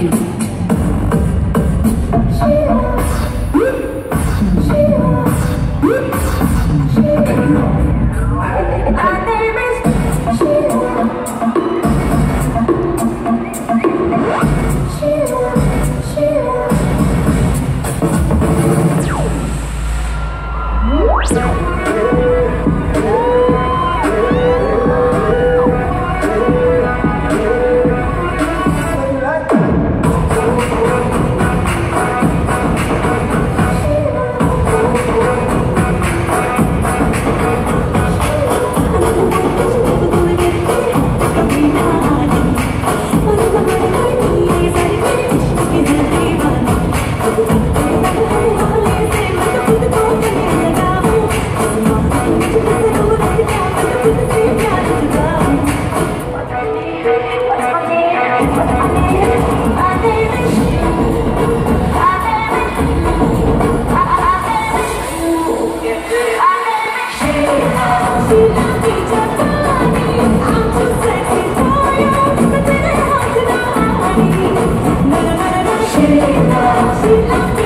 you. Thank you.